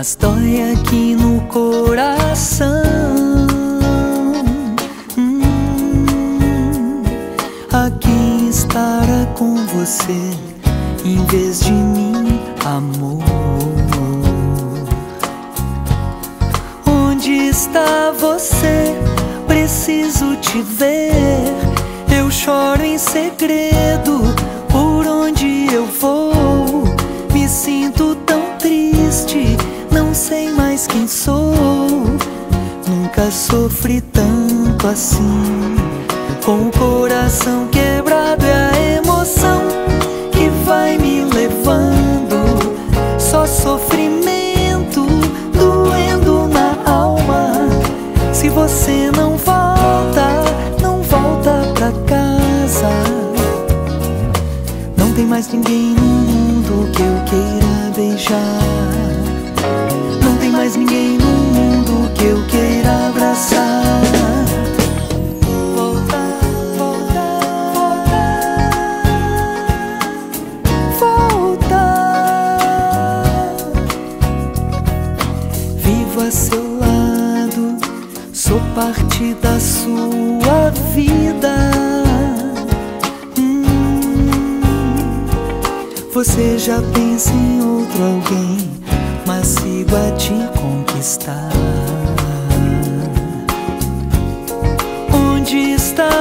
mas dói aqui no coração. Hum, aqui estará com você em vez de mim, amor. Onde está você? Preciso te ver. Eu choro em segredo por onde eu Nunca sofri tanto assim. Com o coração quebrado é a emoção que vai me levando. Só sofrimento doendo na alma. Se você não volta, não volta pra casa. Não tem mais ninguém no mundo que eu queira Vivo a seu lado, sou parte da sua vida. Hum, Você já pensa em outro alguém, mas sigo a te conquistar. Onde está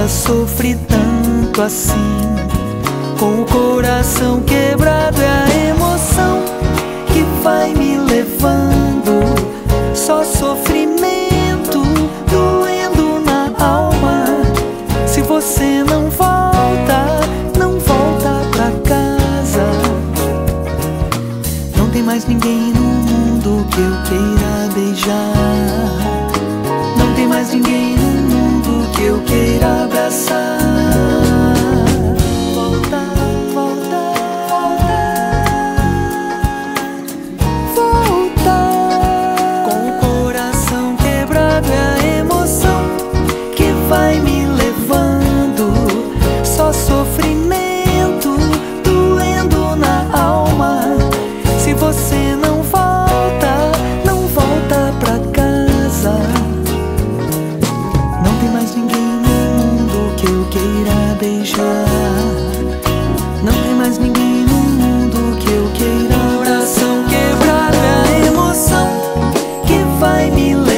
Nunca sofri tanto assim. Com o coração quebrado é a emoção que vai me levando. Só sofrimento doendo na alma. Se você não volta, não volta pra casa. Não tem mais ninguém no mundo que eu queira beijar. Não tem mais ninguém queira Não tem mais ninguém no mundo que eu queira Coração quebrado é a emoção que vai me levando.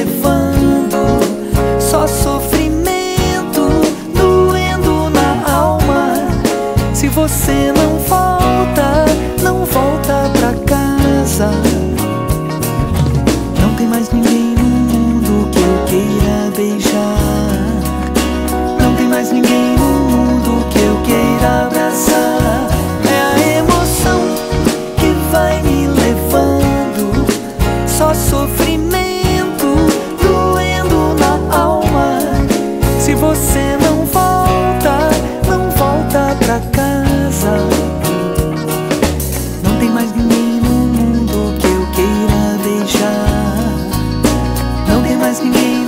mais me.